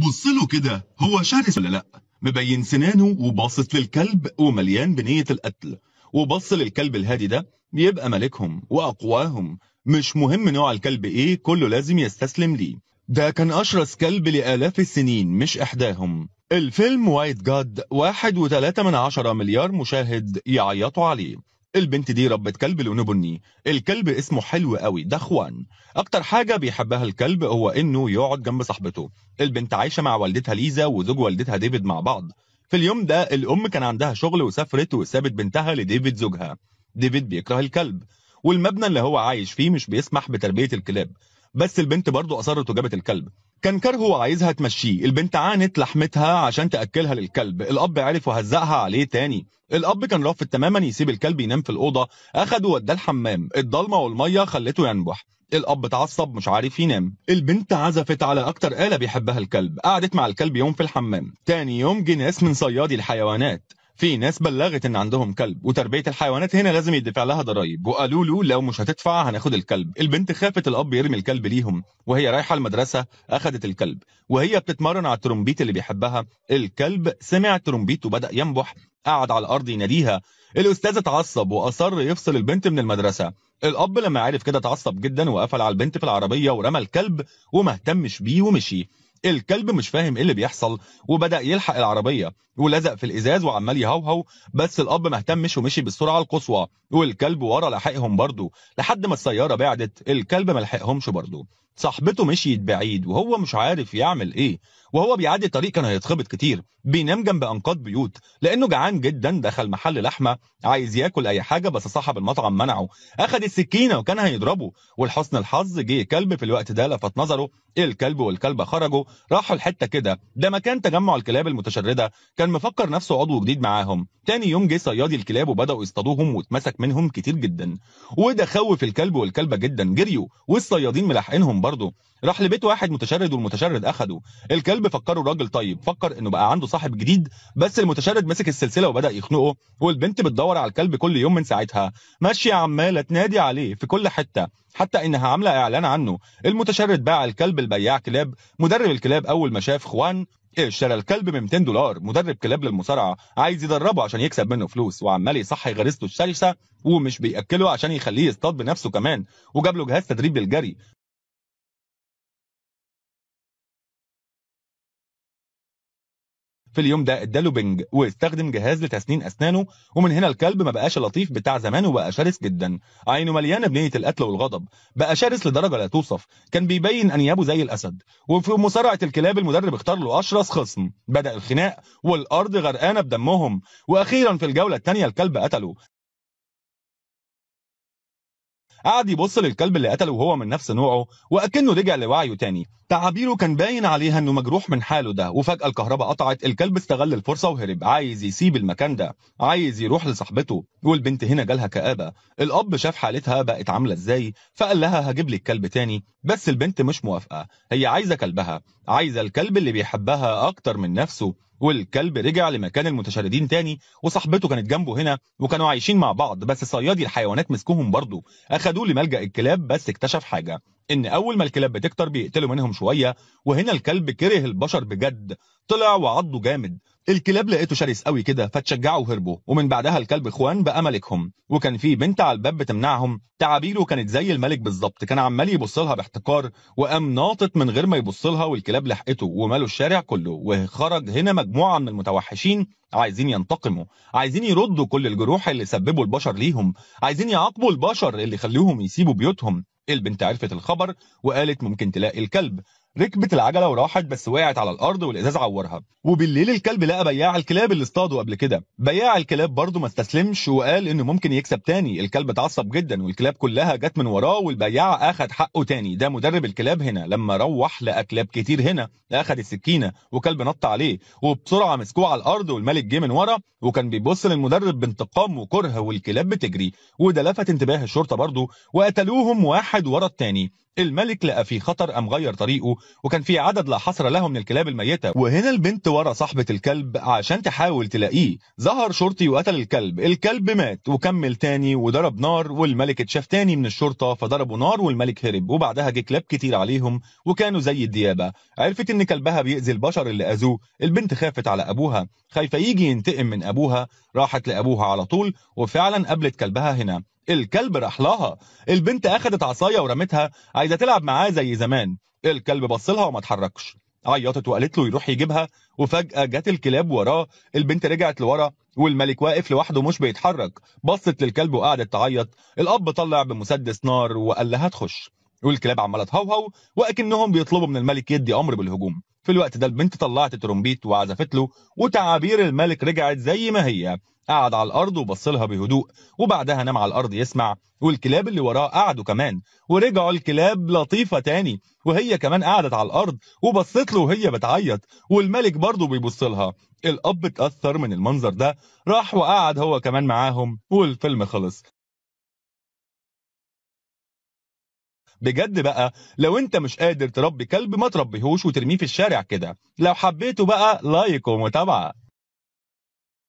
بص له كده هو شرس ولا لأ؟ مبين سنانه وباصص للكلب ومليان بنية القتل. وبص للكلب الهادي ده يبقى ملكهم وأقواهم. مش مهم نوع الكلب إيه كله لازم يستسلم ليه. ده كان أشرس كلب لآلاف السنين مش إحداهم. الفيلم وايت جاد واحد وثلاثة من عشرة مليار مشاهد يعيطوا عليه. البنت دي ربت كلب لونه بني الكلب اسمه حلو قوي ده خوان. أكتر حاجة بيحبها الكلب هو إنه يقعد جنب صاحبته. البنت عايشة مع والدتها ليزا وزوج والدتها ديفيد مع بعض. في اليوم ده الأم كان عندها شغل وسافرت وسابت بنتها لديفيد زوجها. ديفيد بيكره الكلب. والمبنى اللي هو عايش فيه مش بيسمح بتربية الكلاب. بس البنت برضه أصرت وجابت الكلب. كان كرهه وعايزها تمشيه. البنت عانت لحمتها عشان تأكلها للكلب. الأب عرف وهزقها عليه تاني. الأب كان رافض تماما يسيب الكلب ينام في الأوضة. اخده وداه الحمام. الضلمة والمية خلته ينبح. الأب اتعصب مش عارف ينام. البنت عزفت على أكتر آلة بيحبها الكلب. قعدت مع الكلب يوم في الحمام. تاني يوم جه ناس من صيادي الحيوانات. في ناس بلغت إن عندهم كلب وتربية الحيوانات هنا لازم يدفع لها ضرايب وقالوا له لو مش هتدفع هناخد الكلب. البنت خافت الأب يرمي الكلب ليهم وهي رايحة المدرسة اخذت الكلب. وهي بتتمرن على الترومبيت اللي بيحبها. الكلب سمع الترومبيت وبدأ ينبح قعد على الأرض يناديها. الأستاذ اتعصب وأصر يفصل البنت من المدرسة. الأب لما عرف كده اتعصب جدا وقفل على البنت في العربية ورمى الكلب وما اهتمش بيه ومشي. الكلب مش فاهم إيه اللي بيحصل وبدأ يلحق العربية ولزق في الإزاز وعمال يهوهو بس الأب ما اهتمش ومشي بالسرعة القصوى والكلب ورا لحقهم برضه لحد ما السيارة بعدت الكلب ما لحقهمش برضه صاحبته مشيت بعيد وهو مش عارف يعمل إيه وهو بيعدي الطريق كان هيتخبط كتير بينام جنب أنقاض بيوت لأنه جعان جدا دخل محل لحمة عايز ياكل أي حاجة بس صاحب المطعم منعه اخذ السكينة وكان هيضربه ولحسن الحظ جه كلب في الوقت ده لفت نظره الكلب والكلبه خرجوا راحوا الحته كده. ده مكان تجمع الكلاب المتشردة. كان مفكر نفسه عضو جديد معاهم. تاني يوم جه صيادي الكلاب وبدأوا يصطادوهم واتمسك منهم كتير جدا. وده خوف الكلب والكلبة جدا. جريوا. والصيادين ملاحقينهم برضه راح لبيت واحد متشرد والمتشرد أخده. الكلب فكره راجل طيب. فكر إنه بقى عنده صاحب جديد. بس المتشرد مسك السلسلة وبدأ يخنقه. والبنت بتدور على الكلب كل يوم من ساعتها. ماشيه عماله تنادي عليه في كل حتة. حتى إنها عاملة إعلان عنه. المتشرد باع الكلب البياع كلاب. مدرب الكلاب أول ما شاف خوان اشترى الكلب ب 200 دولار. مدرب كلاب للمصارعة عايز يدربه عشان يكسب منه فلوس وعمال يصحي غريزته الشرسة ومش بيأكله عشان يخليه يصطاد بنفسه كمان وجاب له جهاز تدريب للجري. في اليوم ده اداله بنج واستخدم جهاز لتسنين أسنانه ومن هنا الكلب ما بقاش لطيف بتاع زمان وبقى شرس جدا. عينه مليانة بنية القتل والغضب. بقى شرس لدرجة لا توصف. كان بيبين أنيابه زي الأسد. وفي مصارعة الكلاب المدرب اختار له أشرس خصم. بدأ الخناق والأرض غرقانة بدمهم. وأخيرا في الجولة الثانية الكلب قتله. قعد يبص للكلب اللي قتله وهو من نفس نوعه وأكنه رجع لوعيه تاني. تعابيره كان باين عليها إنه مجروح من حاله ده وفجأة الكهرباء قطعت الكلب استغل الفرصة وهرب عايز يسيب المكان ده عايز يروح لصاحبته والبنت هنا جالها كآبة. الأب شاف حالتها بقت عاملة إزاي فقال لها هجيب لك كلب تاني بس البنت مش موافقة هي عايزة كلبها عايزة الكلب اللي بيحبها أكتر من نفسه. والكلب رجع لمكان المتشردين تاني وصاحبته كانت جنبه هنا وكانوا عايشين مع بعض بس صيادي الحيوانات مسكوهم برضه أخدوه لملجأ الكلاب بس اكتشف حاجة إن أول ما الكلاب بتكتر بيقتلوا منهم شوية وهنا الكلب كره البشر بجد طلع وعضه جامد. الكلاب لقيته شرس قوي كده فتشجعوا وهربوا. ومن بعدها الكلب إخوان بقى ملكهم. وكان في بنت على الباب بتمنعهم. تعابيره كانت زي الملك بالظبط. كان عمال يبص لها باحتقار وقام ناطط من غير ما يبص لها والكلاب لحقته ومالوا الشارع كله. وخرج هنا مجموعة من المتوحشين عايزين ينتقموا. عايزين يردوا كل الجروح اللي سببوا البشر ليهم. عايزين يعاقبوا البشر اللي خلوهم يسيبوا بيوتهم. البنت عرفت الخبر وقالت ممكن تلاقي الكلب. ركبت العجلة وراحت بس وقعت على الأرض والإزاز عورها. وبالليل الكلب لقى بياع الكلاب اللي اصطادوا قبل كده. بياع الكلاب برضه ما استسلمش وقال إنه ممكن يكسب تاني. الكلب اتعصب جدا والكلاب كلها جت من وراه والبياع أخد حقه تاني. ده مدرب الكلاب هنا. لما روح لقى كلاب كتير هنا أخد السكينة وكلب نط عليه. وبسرعة مسكوه على الأرض والملك جه من ورا وكان بيبص للمدرب بانتقام وكره والكلاب بتجري. وده لفت انتباه الشرطة برضه وقتلوهم واحد ورا التاني. الملك لقى في خطر قام غير طريقه وكان في عدد لا حصر له من الكلاب الميتة. وهنا البنت ورا صاحبة الكلب عشان تحاول تلاقيه. ظهر شرطي وقتل الكلب. الكلب مات وكمل تاني وضرب نار والملك اتشاف تاني من الشرطة فضربوا نار والملك هرب وبعدها جه كلاب كتير عليهم وكانوا زي الديابة. عرفت إن كلبها بيأذي البشر اللي أذوه. البنت خافت على أبوها. خايفة يجي ينتقم من أبوها. راحت لأبوها على طول وفعلا قابلت كلبها هنا. الكلب راح لها. البنت اخدت عصاية ورمتها عايزة تلعب معاه زي زمان. الكلب بص لها وما اتحركش. عيطت وقالت له يروح يجيبها وفجأة جت الكلاب وراه. البنت رجعت لورا والملك واقف لوحده مش بيتحرك. بصت للكلب وقعدت تعيط. الأب طلع بمسدس نار وقال لها تخش والكلاب عمالة تهوهو وأكنهم بيطلبوا من الملك يدي أمر بالهجوم. في الوقت ده البنت طلعت الترومبيت وعزفت له وتعابير الملك رجعت زي ما هي. قعد على الأرض وبص لها بهدوء وبعدها نام على الأرض يسمع والكلاب اللي وراه قعدوا كمان. ورجعوا الكلاب لطيفة تاني وهي كمان قعدت على الأرض وبصت له وهي بتعيط والملك برضه بيبص لها. الأب اتأثر من المنظر ده راح وقعد هو كمان معاهم والفيلم خلص. بجد بقى لو انت مش قادر تربي كلب ما تربيهوش وترميه في الشارع كده. لو حبيته بقى لايك ومتابعة.